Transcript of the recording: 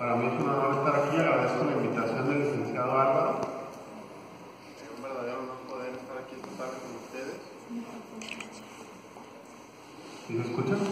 Para mí es un honor estar aquí. Agradezco la invitación del licenciado Álvaro. Es un verdadero honor poder estar aquí esta tarde con ustedes. ¿Sí se escuchan?